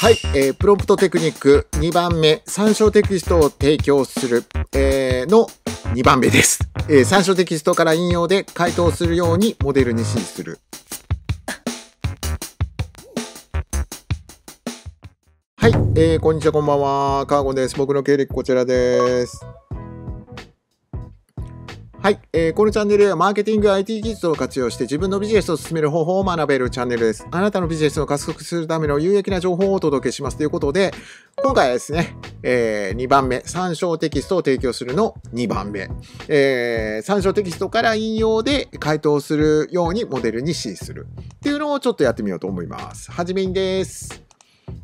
はい、えー、プロンプトテクニック2番目、参照テキストを提供する、えー、の2番目です、えー。参照テキストから引用で回答するようにモデルに指示する。はい、えー、こんにちは、こんばんは。カーゴです。僕の経歴こちらです。はい、えー、このチャンネルはマーケティング IT 技術を活用して自分のビジネスを進める方法を学べるチャンネルです。あなたのビジネスを加速するための有益な情報をお届けしますということで、今回はですね、えー、2番目、参照テキストを提供するの2番目、えー、参照テキストから引用で回答するようにモデルに指示するっていうのをちょっとやってみようと思います。はじめにです。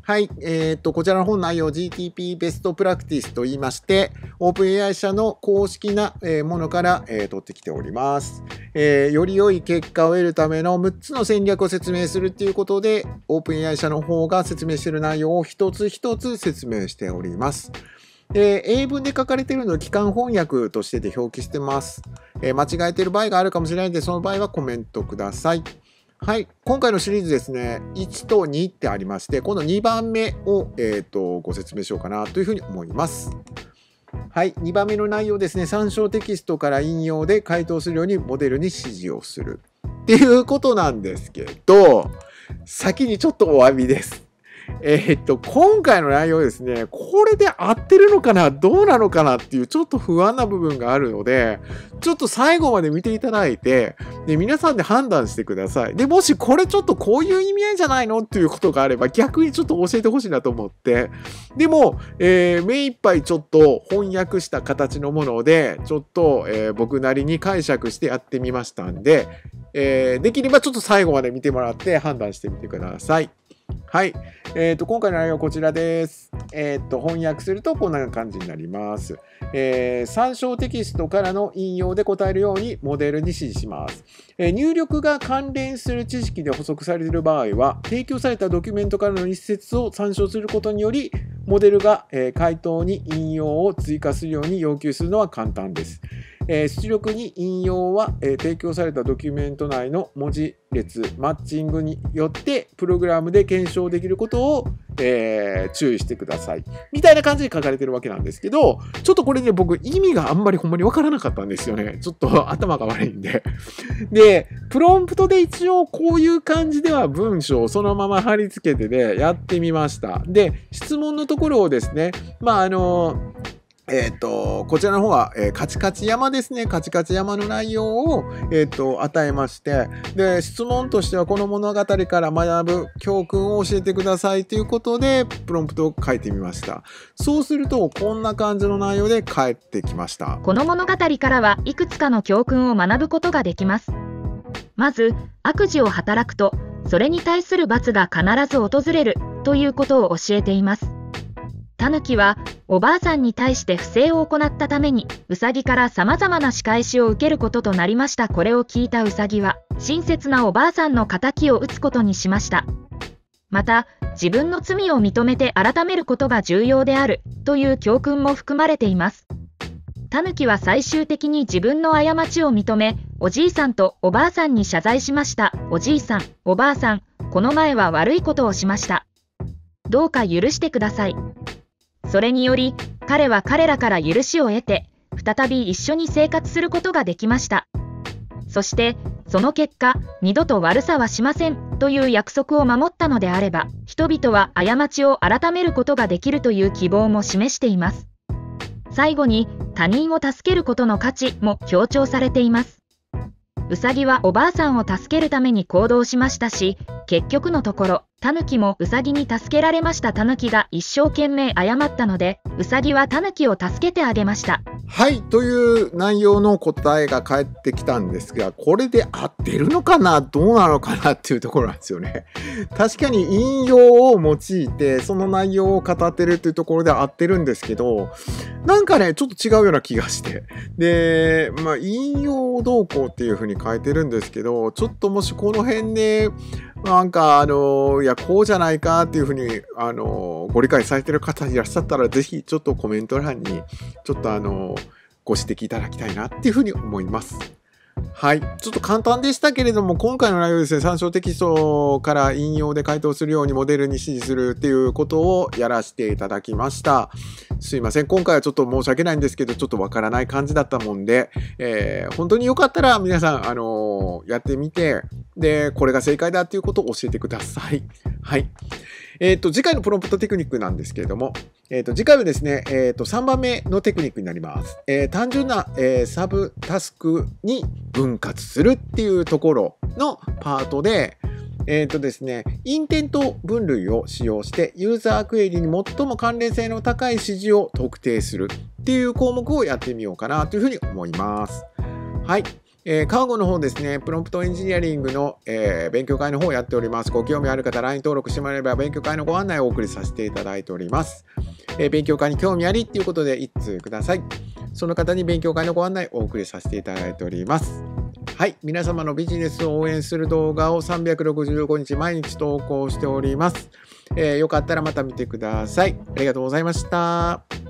はい。えっ、ー、と、こちらの本内容 GTP ベストプラクティスと言いまして、OpenAI 社の公式なものから、え、取ってきております、えー。より良い結果を得るための6つの戦略を説明するっていうことで、OpenAI 社の方が説明している内容を一つ一つ説明しております。で英文で書かれているのを機関翻訳としてで表記してます、えー、間違えている場合があるかもしれないので、その場合はコメントください。はい、今回のシリーズですね、1と2ってありまして、この2番目を、えーと、ご説明しようかなというふうに思います。はい、2番目の内容ですね、参照テキストから引用で回答するようにモデルに指示をするっていうことなんですけど、先にちょっとお詫びです。えー、っと、今回の内容ですね、これで合ってるのかなどうなのかなっていうちょっと不安な部分があるので、ちょっと最後まで見ていただいて、で、皆さんで判断してください。で、もしこれちょっとこういう意味合いじゃないのっていうことがあれば、逆にちょっと教えてほしいなと思って、でも、えー、目いっぱいちょっと翻訳した形のもので、ちょっと、えー、僕なりに解釈してやってみましたんで、えー、できればちょっと最後まで見てもらって判断してみてください。はい。え、ー、と、今回の内容はこちらです。え、ー、と、翻訳するとこんな感じになります。えー、参照テキストからの引用で答えるようにモデルに指示します。え入力が関連する知識で補足されている場合は、提供されたドキュメントからの一節を参照することにより、モデルが、え回答に引用を追加するように要求するのは簡単です。え出力に引用は、え提供されたドキュメント内の文字列、マッチングによってプログラムで検証できることを、えー、注意してください。みたいな感じで書かれてるわけなんですけど、ちょっとこれね、僕意味があんまりほんまにわからなかったんですよね。ちょっと 頭が悪いんで。で、プロンプトで一応こういう感じでは文章をそのまま貼り付けてで、ね、やってみました。で、質問のところをですね、まああのえっ、ー、と、こちらの方は、えー、カチカチ山ですね。カチカチ山の内容を、えっ、ー、と、与えまして、で、質問としてはこの物語から学ぶ教訓を教えてくださいということで、プロンプトを書いてみました。そうすると、こんな感じの内容で返ってきました。この物語からはいくつかの教訓を学ぶことができます。まず、悪事を働くと、それに対する罰が必ず訪れるということを教えています。タヌキはおばあさんに対して不正を行ったためにウサギから様々な仕返しを受けることとなりました。これを聞いたウサギは親切なおばあさんの仇を討つことにしました。また自分の罪を認めて改めることが重要であるという教訓も含まれています。タヌキは最終的に自分の過ちを認めおじいさんとおばあさんに謝罪しました。おじいさんおばあさんこの前は悪いことをしました。どうか許してください。それにより彼は彼らから許しを得て再び一緒に生活することができました。そしてその結果二度と悪さはしませんという約束を守ったのであれば人々は過ちを改めることができるという希望も示しています。最後に他人を助けることの価値も強調されています。うさぎはおばあさんを助けるために行動しましたし結局のところタヌキもウサギに助けられました。タヌキが一生懸命謝ったのでウサギはタヌキを助けてあげました。はいという内容の答えが返ってきたんですがこれで合ってるのかなどうなのかなっていうところなんですよね。確かに引用を用いてその内容を語ってるっていうところで合ってるんですけどなんかねちょっと違うような気がして。でまあ引用動向っていうふうに書いてるんですけどちょっともしこの辺で、ねなんか、あの、いや、こうじゃないかっていうふうに、あの、ご理解されてる方いらっしゃったら、ぜひ、ちょっとコメント欄に、ちょっとあの、ご指摘いただきたいなっていうふうに思います。はい。ちょっと簡単でしたけれども、今回の内容ですね、参照テキストから引用で回答するようにモデルに指示するっていうことをやらせていただきました。すいません。今回はちょっと申し訳ないんですけど、ちょっとわからない感じだったもんで、えー、本当によかったら皆さん、あのー、やってみて、で、これが正解だっていうことを教えてください。はい。えっ、ー、と、次回のプロンプトテクニックなんですけれども、えっ、ー、と、次回はですね、えっ、ー、と、3番目のテクニックになります。え単純な、えサブタスクに分割するっていうところのパートで、えっ、とですね、インテント分類を使用して、ユーザークエリに最も関連性の高い指示を特定するっていう項目をやってみようかなというふうに思います。はい。えー、看護の方ですね、プロンプトエンジニアリングの、えー、勉強会の方をやっております。ご興味ある方、LINE 登録してもらえれば勉強会のご案内をお送りさせていただいております。えー、勉強会に興味ありっていうことで一通ください。その方に勉強会のご案内をお送りさせていただいております。はい、皆様のビジネスを応援する動画を365日毎日投稿しております。えよかったらまた見てください。ありがとうございました。